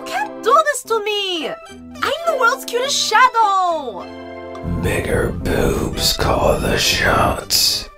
You can't do this to me! I'm the world's cutest shadow! Bigger boobs call the shots.